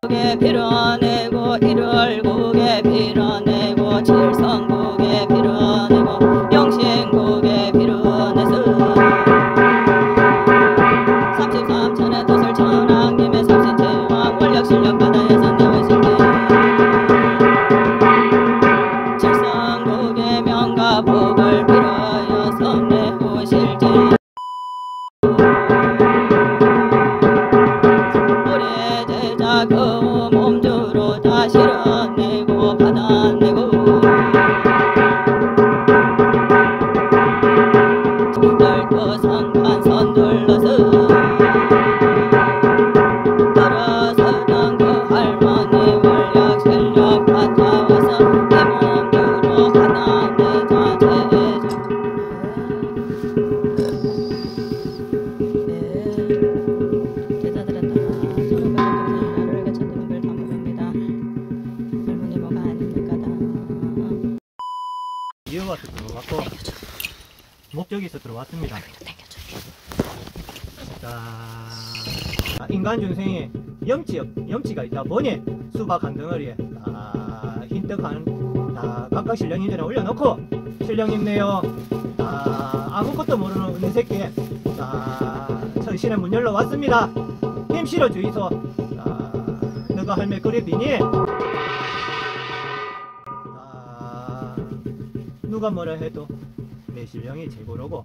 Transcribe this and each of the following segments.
칠성국에 빌어내고 일월국에 빌어내고 칠 열두 성관 선둘러서 목적에서 들어왔습니다. 자, 아, 인간 중생에 염치 염치가 있다 보니 수박 한 덩어리에 아, 흰떡 한 아, 각각 신령님들에 올려놓고 신령님네요. 아, 아무것도 모르는 어느 새끼 자, 천신의 문 열러 왔습니다. 힘 실어 주이소. 자, 너가 할매 그리 비니. 아, 누가 뭐라 해도 내 신령이 최고로고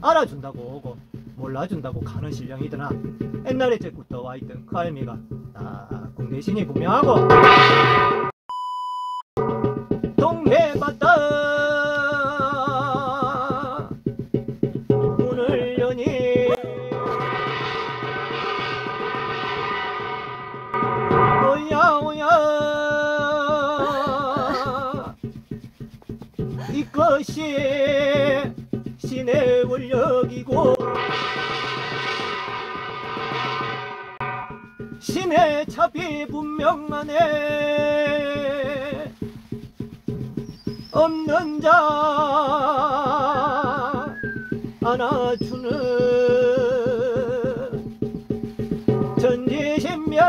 알아준다고 오고 몰라준다고 가는 신령이더나 옛날에 제부터 와있던 그 할미가 아 공대신이 분명하고 신의 원력이고 신의 차비 분명하네 없는 자 안아주는 전지신명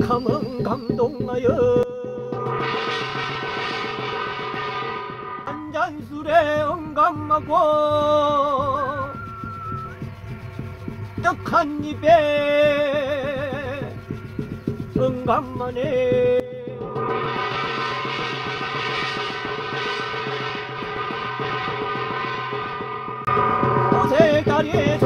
감흥 감동하여 한잔술에 언감하고 떡한 입에 언감만해 오색 다리에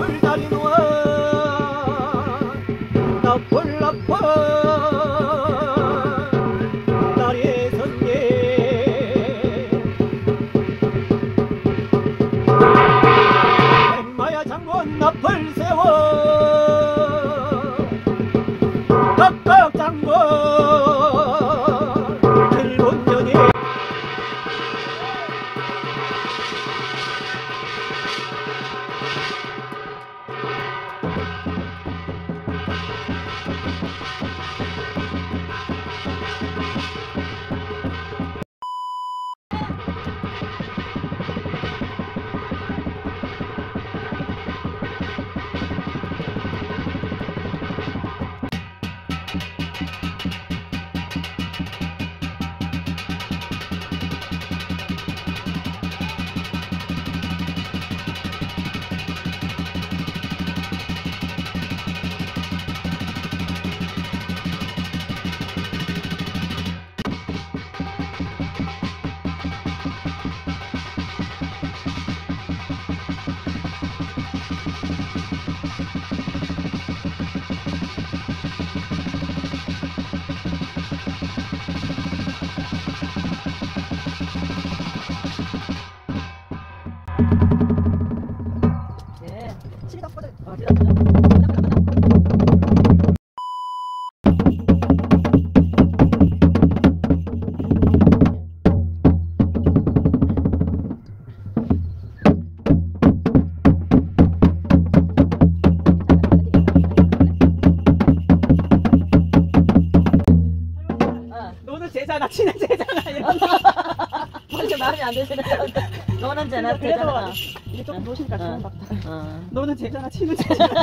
안 되시네. 너는 쟤나 되잖아. 이게 조금 노시니까 좋은 어. 것 같다 어. 너는 제자나 친한 제자나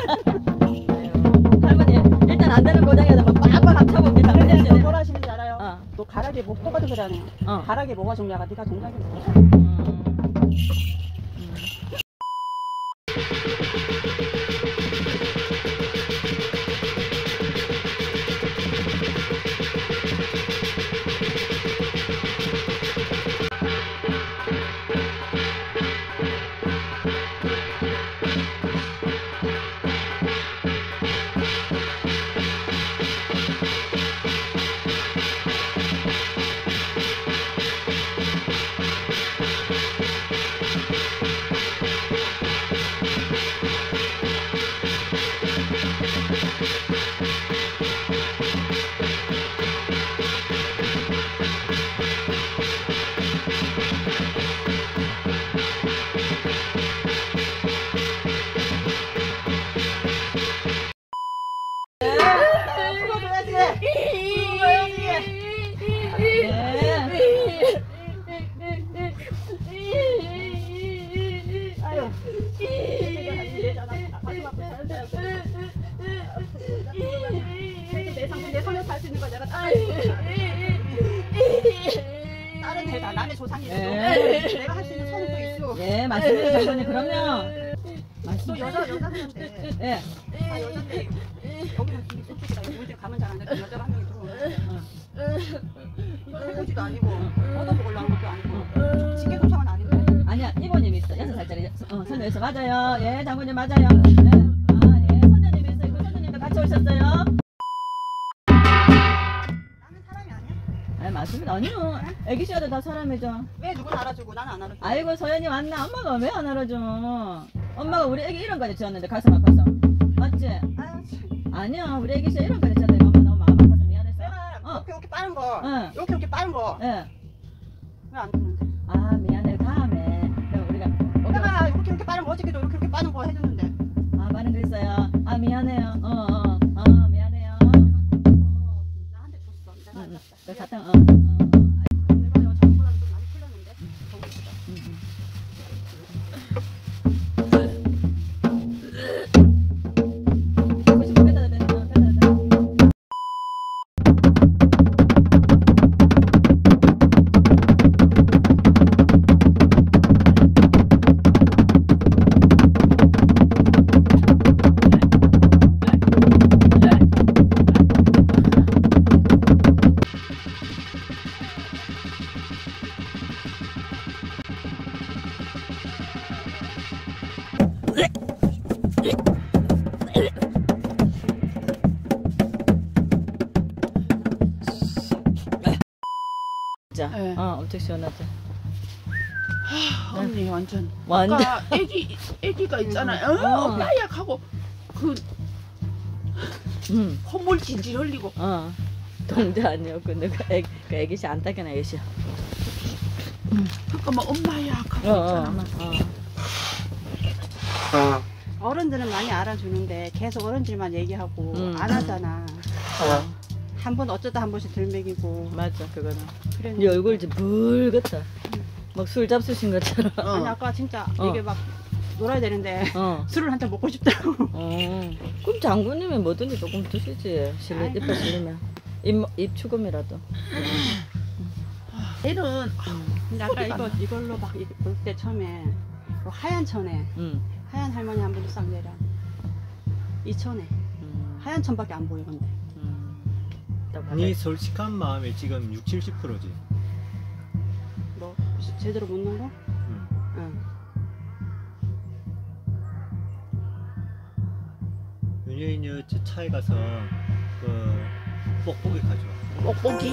아유. 안 되는 고장에다 막 빡빡 합쳐봅니다. 근데 너 뭐라 하시는지 알아요? 어. 너 가락에 목 똑같은 소리 하네요. 어. 가락에 뭐가 종류가 네가 종류가 뭐야? 음. 거 내가 다 다른 애다 남의 조상이 있어. 예. 내가 할 수 있는 또 있어. 예, 맞습니다, 장군님. 그럼요. 또 맞습니다. 여자 여자한테 예. 아 여자인데 여기는 되게 솔직히다. 이럴 때 가면 잘안 돼. 여자가 한 명이 들어오는데 이거 해보지도 아니고 얻어먹으려 한 것도 아니고 직계 소장은 아닌데. 아니야, 이모님 있어. 여섯 살짜리. 어, 선녀. 맞아요. 예, 장군님 맞아요. 네. 아, 예, 선녀님 있어요. 그 선녀님도 같이 오셨어요. 아, 맞습니다. 아니요. 애기 씨와도 다 사람이죠. 왜 누군 알아주고 나는 안 알아주고. 아이고, 소연이 왔나? 엄마가 왜 안 알아줘? 엄마가 우리 애기 이름까지 지었는데 가슴 아파서. 맞지? 아유 참. 아니야, 우리 애기 씨 이름까지 지었는데 엄마 너무 마음 아파서 미안했어. 내가 어. 이렇게 이렇게 빠른 거, 응. 이렇게 이렇게 빠른 거왜 예. 안 듣는데? 아, 미안해. 다음에. 그럼 우리가. 내가 이렇게 이렇게 빠른 거 어저께도 이렇게 이렇게 빠른 거 해줬는데. 아, 많은 거 있어요. 아, 미안해요. 안 응, 응. 줬 진짜. 네. 어, 엄청 시원하죠. 언니 완전 완전. 아까 애기 애기가 있잖아요. 어. 어, 삐약하고 그 응. 콧물 질질 흘리고 어. 동자 아니었고 누가 애기, 그 애기씨 안 닦여놔 애기씨. 그러니까 막 엄마야 하고 어, 어, 있잖아. 어. 어른들은 많이 알아주는데 계속 어른들만 얘기하고 음. 안 하잖아. 한 번 어쩌다 한 번씩 들먹이고 맞아 그거는. 그래. 네 얼굴 좀 붉었다. 막 술 잡수신 것처럼. 아니 아까 진짜 어. 이게 막 놀아야 되는데 어. 술을 한 잔 먹고 싶다고. 어. 그럼 장군님이 뭐든지 조금 드시지. 실례. 입에 실리면. 입, 입 추금이라도. 얘는 근데 아까 이거 나. 이걸로 막 볼 때 처음에 그 하얀 천에 응. 하얀 할머니 한 분이 싹 내려. 이 천에 음. 하얀 천밖에 안 보여 근데. 음. 또 네. 솔직한 마음에 지금 6, 70%지. 뭐 제대로 묻는 거? 음. 응. 윤여인이 저 차에 가서 그 뽁뽁이 가져와. 뽁뽁이